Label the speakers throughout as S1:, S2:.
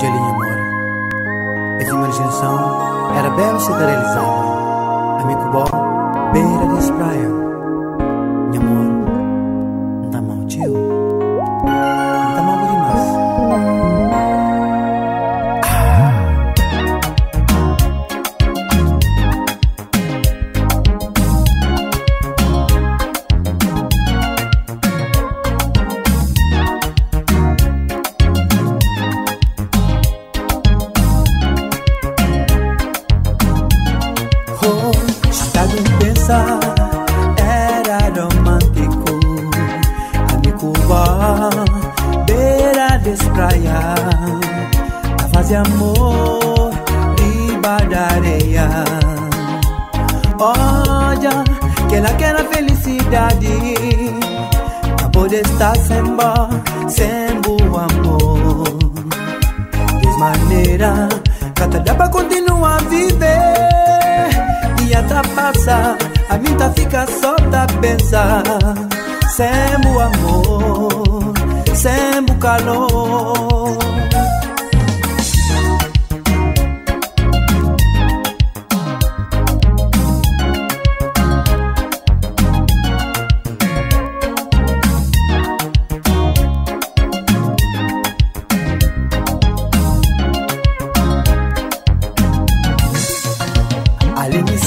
S1: Gelinha amor. Essa imaginação era bela se realizava. Amigo bom, beira das praias. Bom, beira das praia A fazer amor, riba da areia. Olha, que ela quer a felicidade Pra poder estar sem bom, sem bom amor. De maneira pra continuar a viver. Dia tá passa A mim tá fica só tá pensar. Sem o amor Sem o calor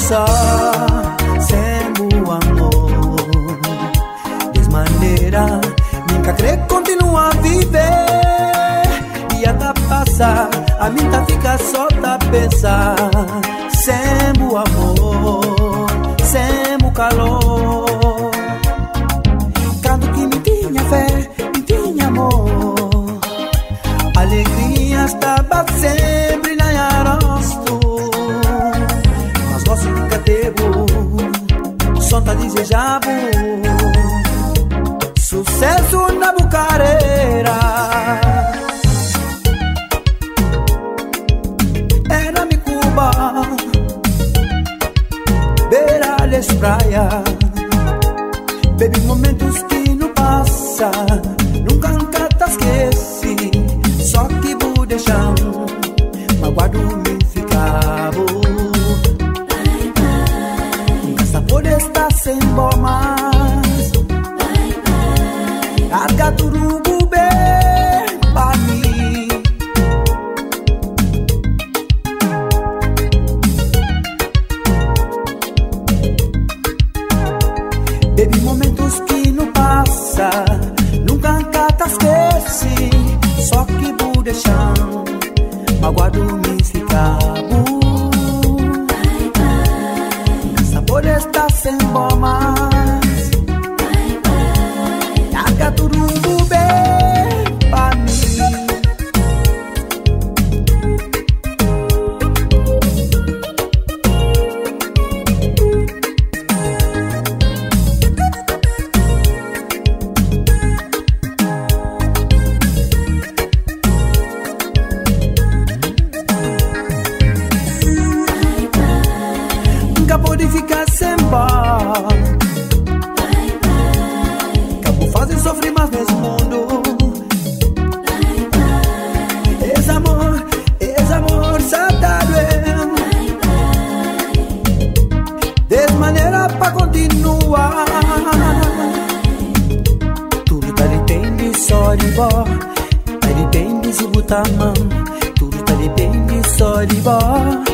S1: só Sem o amor. De Nunca crê continua a viver. Dia tá passa A tá fica só tá pensar Sem o amor Sem o calor. Canto que me tinha fé Me tinha amor. Alegria estava sempre na rosto Mas nosso nunca teve Só tá desejado na bucareira. Era mi Cuba Beira das praia Baby, momentos que não passa Nunca nunca te esqueci. Só que vou deixar Magoado me ficava Nunca pode estar sem bomas que vou deixar Magoado me ficava Nunca pode estar sem bomas pode ficar sem bar Acabou fazendo sofrer mais nesse mundo. Esse amor, esse amor só tá doendo De maneira pra continuar. Tudo tá depende só de vó Tá depende se botar a mão Tudo tá depende só de vó